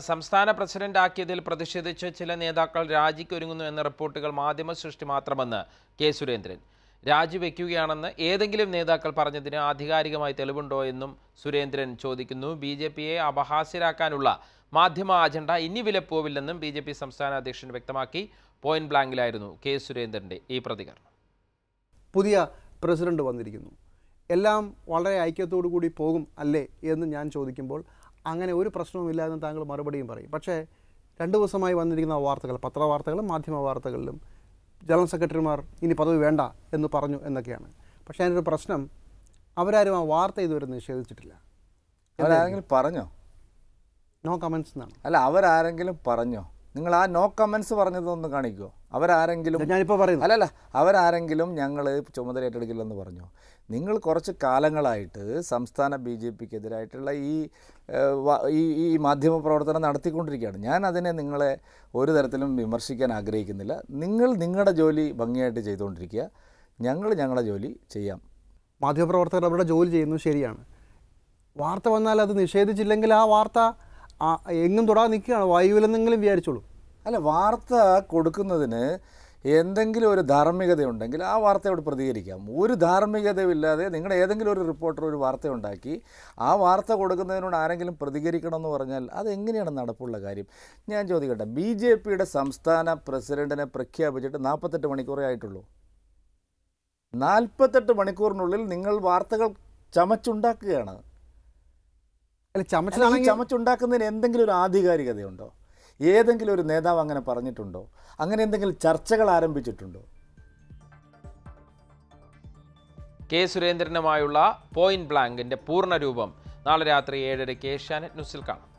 സംസ്ഥാന പ്രസിഡന്റ് ആക്കിയതിൽ പ്രതിഷേധിച്ച് ചില നേതാക്കൾ രാജിക്കൊരുങ്ങുന്നു എന്ന റിപ്പോർട്ടുകൾ മാധ്യമ സൃഷ്ടി മാത്രമെന്ന് കെ സുരേന്ദ്രൻ. രാജിവെക്കുകയാണെന്ന് ഏതെങ്കിലും നേതാക്കൾ പറഞ്ഞതിന് ആധികാരികമായി തെളിവുണ്ടോ എന്നും സുരേന്ദ്രൻ ചോദിക്കുന്നു. ബി ജെ പിയെ അപഹാസ്യരാക്കാനുള്ള മാധ്യമ അജണ്ട ഇനി വിലപ്പോവില്ലെന്നും ബി ജെ പി സംസ്ഥാന അധ്യക്ഷൻ വ്യക്തമാക്കി. പോയിന്റ് ബ്ലാങ്കിലായിരുന്നു കെ സുരേന്ദ്രന്റെ ഈ പ്രതികരണം. പുതിയ പ്രസിഡന്റ് വന്നിരിക്കുന്നു. എല്ലാം വളരെ ഐക്യത്തോടു കൂടി പോകും അല്ലേ എന്ന് ഞാൻ ചോദിക്കുമ്പോൾ അങ്ങനെ ഒരു പ്രശ്നവുമില്ല എന്ന് താങ്കൾ മറുപടിയും പറയും. പക്ഷേ രണ്ട് ദിവസമായി വന്നിരിക്കുന്ന വാർത്തകൾ പത്രവാർത്തകളും മാധ്യമ വാർത്തകളിലും ജനറൽ സെക്രട്ടറിമാർ ഇനി പദവി വേണ്ട എന്ന് പറഞ്ഞു എന്നൊക്കെയാണ്. പക്ഷേ അതിനൊരു പ്രശ്നം അവരാരും ആ വാർത്ത ഇതുവരെ നിഷേധിച്ചിട്ടില്ല. അവരാരെങ്കിലും പറഞ്ഞോ? നോ കമൻസ് എന്നാണ്. അല്ല അവരാരെങ്കിലും പറഞ്ഞോ? നിങ്ങൾ ആ നോ കമൻസ് പറഞ്ഞതൊന്ന് കാണിക്കുമോ അവരാരെങ്കിലും ഞാനിപ്പോൾ പറയുന്നു. അല്ലല്ല അവരാരെങ്കിലും ഞങ്ങൾ ചുമതല ഏറ്റെടുക്കില്ലെന്ന് പറഞ്ഞു? നിങ്ങൾ കുറച്ച് കാലങ്ങളായിട്ട് സംസ്ഥാന ബി ജെ പിക്ക് എതിരായിട്ടുള്ള ഈ ഈ മാധ്യമ പ്രവർത്തനം നടത്തിക്കൊണ്ടിരിക്കുകയാണ്. ഞാൻ അതിനെ നിങ്ങളെ ഒരു തരത്തിലും വിമർശിക്കാൻ ആഗ്രഹിക്കുന്നില്ല. നിങ്ങൾ നിങ്ങളുടെ ജോലി ഭംഗിയായിട്ട് ചെയ്തുകൊണ്ടിരിക്കുക. ഞങ്ങൾ ഞങ്ങളുടെ ജോലി ചെയ്യാം. മാധ്യമപ്രവർത്തകർ അവരുടെ ജോലി ചെയ്യുന്നത് ശരിയാണ്. വാർത്ത വന്നാൽ അത് നിഷേധിച്ചില്ലെങ്കിൽ ആ വാർത്ത എങ്ങും തൊടാതെ നിൽക്കുകയാണ്. വായുവിലെന്നെങ്കിലും വിചാരിച്ചോളൂ. അല്ല വാർത്ത കൊടുക്കുന്നതിന് എന്തെങ്കിലും ഒരു ധാർമ്മികതയുണ്ടെങ്കിൽ ആ വാർത്തയോട് പ്രതികരിക്കാം. ഒരു ധാർമ്മികതയില്ലാതെ നിങ്ങളുടെ ഏതെങ്കിലും ഒരു റിപ്പോർട്ടർ ഒരു വാർത്ത ഉണ്ടാക്കി ആ വാർത്ത കൊടുക്കുന്നതിനോട് ആരെങ്കിലും പ്രതികരിക്കണം എന്ന് പറഞ്ഞാൽ അതെങ്ങനെയാണ് നടപ്പുള്ള കാര്യം? ഞാൻ ചോദിക്കട്ടെ ബി ജെ പിയുടെ സംസ്ഥാന പ്രസിഡന്റിനെ പ്രഖ്യാപിച്ചിട്ട് നാൽപ്പത്തെട്ട് മണിക്കൂറേ ആയിട്ടുള്ളൂ. നാൽപ്പത്തെട്ട് മണിക്കൂറിനുള്ളിൽ നിങ്ങൾ വാർത്തകൾ ചമച്ചുണ്ടാക്കുകയാണ് അല്ല അല്ല, ഈ ചമച്ചതാണെങ്കിൽ ചമച്ചുണ്ടാക്കുന്നതിന് എന്തെങ്കിലും ഒരു ആധികാരികതയുണ്ടോ? ഏതെങ്കിലും ഒരു നേതാവ് അങ്ങനെ പറഞ്ഞിട്ടുണ്ടോ? അങ്ങനെ എന്തെങ്കിലും ചർച്ചകൾ ആരംഭിച്ചിട്ടുണ്ടോ? കെ സുരേന്ദ്രനുമായുള്ള പോയിന്റ് ബ്ലാങ്കിന്റെ പൂർണ രൂപം നാളെ രാത്രി ഏഴരയ്ക്ക് ഏഷ്യാനെറ്റ് ന്യൂസിൽ കാണാം.